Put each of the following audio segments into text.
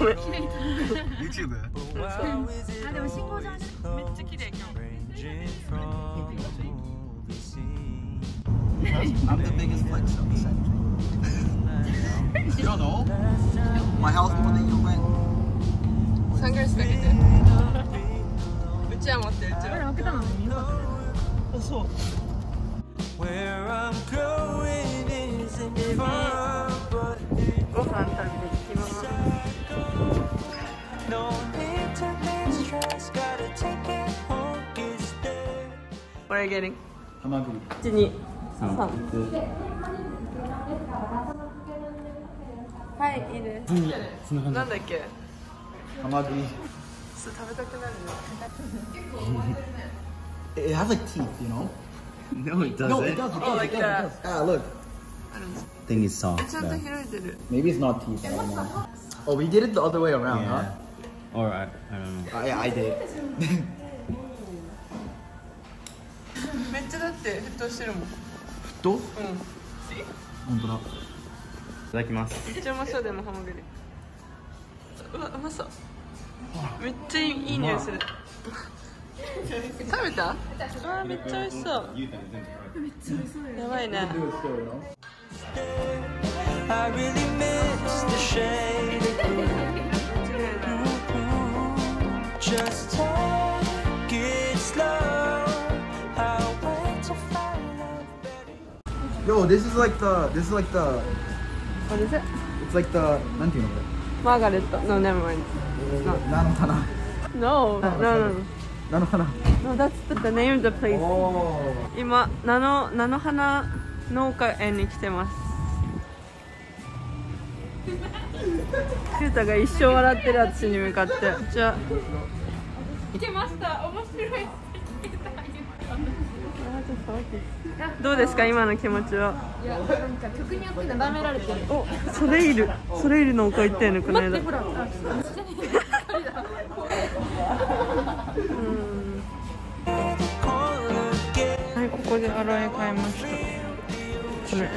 ごめん YouTube? あでも信号じゃんめっちゃ綺麗今日 I'm the biggest flex on the set. you don't know? My house more than you rent. サングラスかけてうちわ持ってうちこれわ開けたのによかったねそう Where I'm going isn't far, but ご What are you getting? Hamaguri. 1、2、3はい、いいですなんだっけ Hamaguri. そう食べたくなるね It has like teeth, you know? No, it doesn't. No, it does. It does. Oh, like it does, that. It does. Ah, look. I think it's soft. ちゃんと though. 開いてる Maybe it's not teeth. I don't know. Oh, we did it the other way around, Yeah. Or I, I don't know. Uh, yeah, I did. めっちゃだって沸騰してるもん Do? う本当だ。いただきます。んめっちゃうまそうでもハマグリうわうまそうめっちゃいいいい匂いする食べた？あーめっちゃ美味しそうやばいね Do it still, you know? I really miss the shade. Yo, this is like the. This is like the. What is it? It's like the. なんていうのこマーガレット No, never mind れ。菜の花。No, no, no, 菜の花。no That's the name of the place お今菜の菜の花農家園に来てますゆうたが一生笑ってる私に向かってじゃあ来ました面白い どうですか今の気持ちは？いやなんか曲によって舐められてる。おソレイルソレイルのお顔行ったよねこの間。はいここで洗い替えました。これ。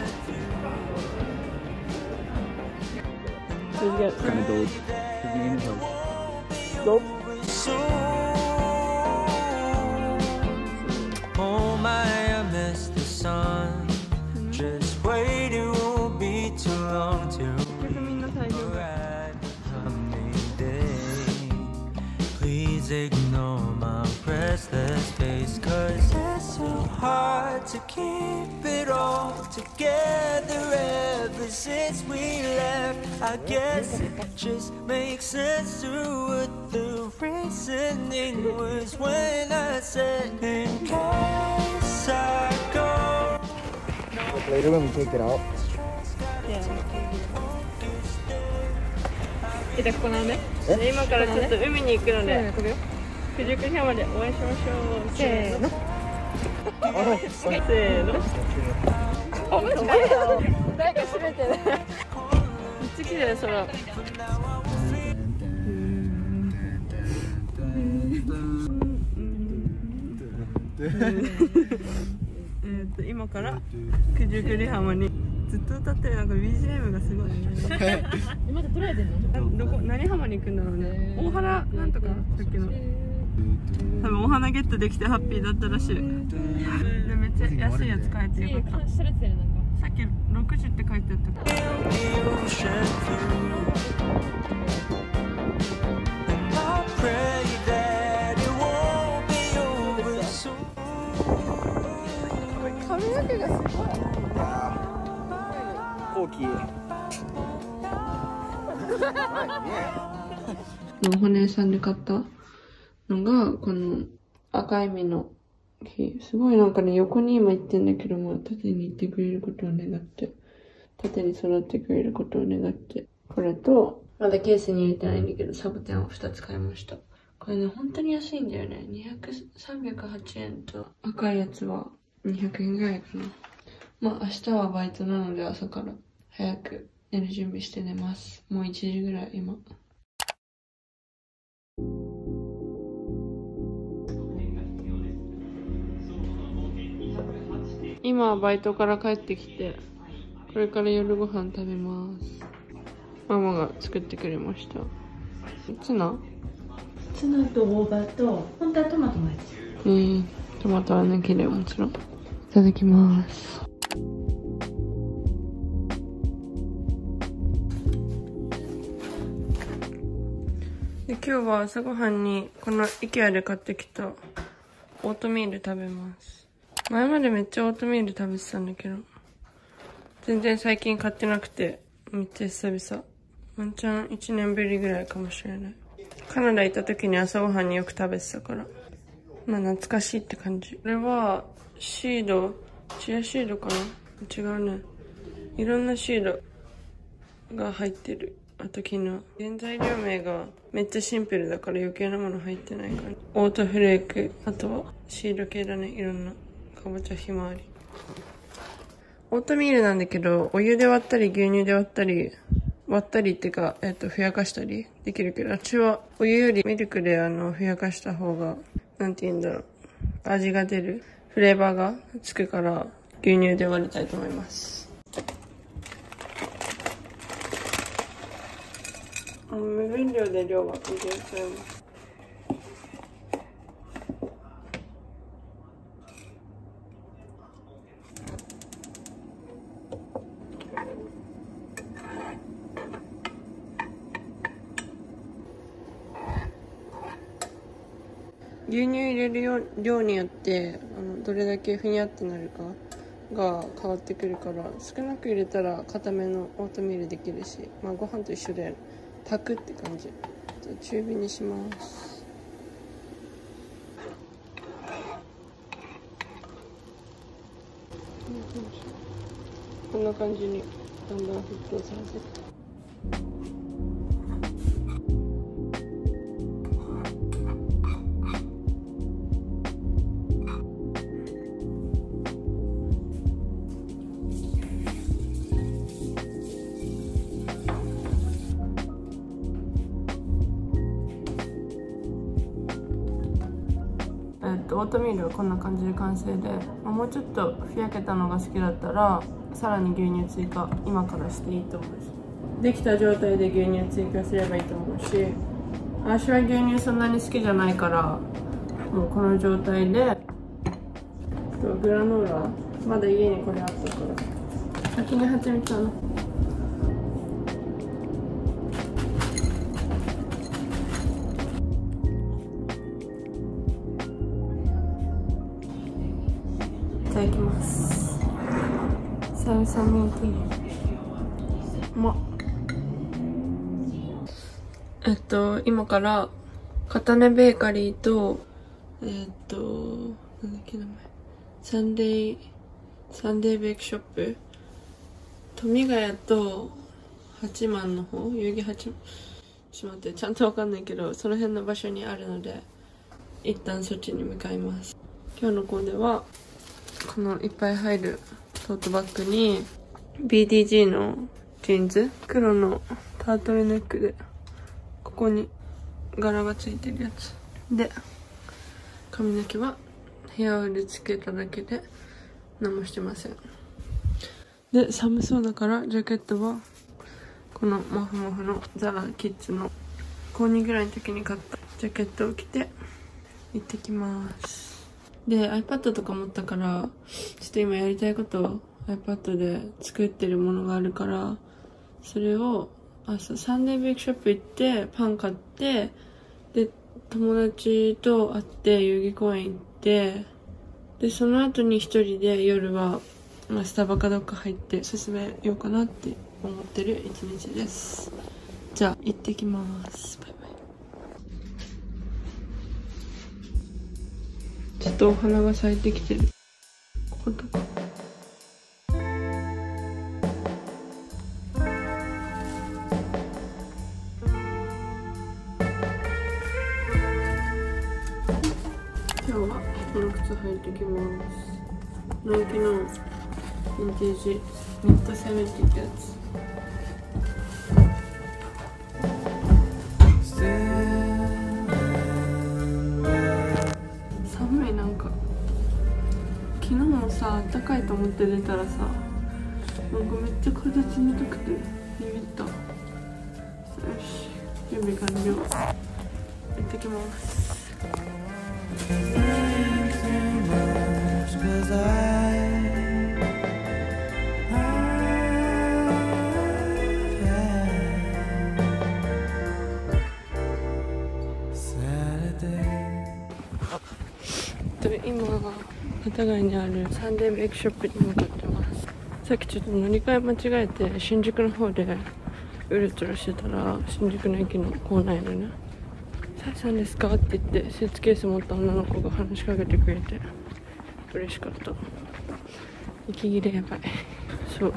Kind of ignore my restless days Cause it's so hard to keep it all together ever since we left. I guess it just makes sense to what the reasoning was when I said in case I go Later when we take it out. Yeah. Is that 今からちょっと海に行くので九十九里浜でお会いしましょう。せーの。せーの。あマジか誰か閉めてねめっちゃ綺麗空。えっと今から九十九里浜にずっと歌ってるなんか BGM がすごいね。まだ撮られてんの？などこ？何浜に行くんだろうね。大原？なんとか？さっきの。多分お花ゲットできてハッピーだったらしい。でめっちゃ安いやつ買えてよかった。さっき60って書いてあった.髪の毛がすごい後期。お骨屋さんで買ったのがこの赤い実の木すごいなんかね横に今行ってんだけども縦に行ってくれることを願って縦に育ってくれることを願って。これとまだケースに入れてないんだけどサボテンを2つ買いました。これね本当に安いんだよね。200 308円と。赤いやつは200円ぐらいかなまあ明日はバイトなので朝から早く寝る準備して寝ます。もう1時ぐらい今。今バイトから帰ってきてこれから夜ご飯食べます。ママが作ってくれました。ツナ？ツナと大葉と本当はトマトも入ってるえー、トマトは抜きでもちろん。いただきます。で今日は朝ごはんにこの IKEA で買ってきたオートミール食べます。前までめっちゃオートミール食べてたんだけど、全然最近買ってなくて、めっちゃ久々。ワンチャン1年ぶりぐらいかもしれない。カナダ行った時に朝ごはんによく食べてたから。まあ懐かしいって感じ。これは、シード、チアシードかな？違うね。いろんなシードが入ってる。あと昨日。原材料名がめっちゃシンプルだから余計なもの入ってないから。オートフレーク、あとはシード系だね。いろんな。かぼちゃひまわり。オートミールなんだけど、お湯で割ったり牛乳で割ったり、割ったりっていうか、えっと、ふやかしたりできるけど、私はお湯よりミルクであの、ふやかした方が、なんて言うんだろう。味が出る。フレーバーがつくから、牛乳で割りたいと思います。あの無分量で量は入れちゃいます。牛乳入れる量によってあのどれだけふにゃってなるかが変わってくるから少なく入れたら固めのオートミールできるし、まあ、ご飯と一緒で炊くって感じ。じゃ中火にします。こんな感じにだんだん沸騰させオートミールはこんな感じで完成で、まあもうちょっとふやけたのが好きだったらさらに牛乳追加今からしていいと思うし。できた状態で牛乳追加すればいいと思うし。私は牛乳そんなに好きじゃないからもうこの状態でグラノーラまだ家にこれあったから。先に蜂蜜あの久々ミーティングうまっえっと今から片根ベーカリーとえっとなんだっけ名前サンデーサンデーベークショップ富ヶ谷と八幡の方代々木八幡ちょっと待ってちゃんとわかんないけどその辺の場所にあるので一旦そっちに向かいます。今日のコーデはこのいっぱい入るトートバッグに BDG のジーンズ黒のタートルネックでここに柄がついてるやつ。で髪の毛はヘアオイルつけただけで何もしてません。で寒そうだからジャケットはこのモフモフのザラキッズの高2ぐらいの時に買ったジャケットを着て行ってきます。で iPad とか持ったからちょっと今やりたいことを iPad で作ってるものがあるからそれをあそうサンデーベークショップ行ってパン買ってで友達と会って遊戯公園行ってでその後に一人で夜は、まあ、スタバかどっか入って進めようかなって思ってる一日です。じゃあ行ってきます。バイバイ。ちょっとお花が咲いてきてる。こことか今日はこの靴履いてきます。ナイキのヴィンテージネットセメンティってやつ。さあったかいと思って出たらさなんかめっちゃ体冷たくてビビった。よし準備完了。行ってきます。幡ヶ谷にあるサンデーベイクショップに向かってます。さっきちょっと乗り換え間違えて新宿の方でうろちょろしてたら新宿の駅の構内でね「さやさんですか?」って言ってスーツケース持った女の子が話しかけてくれて嬉しかった。息切れやばい。そう。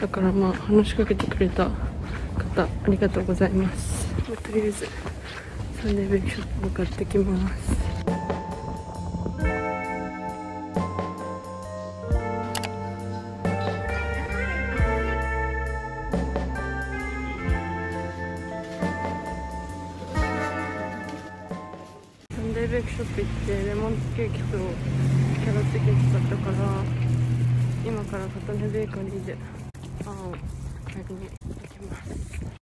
だからまあ話しかけてくれた方ありがとうございます。とりあえずサンデーベイクショップ向かってきます。プ行ってレモンケーキとキャロットケーキ買ったから今から片根ベーカリーでパンを買いに行きます。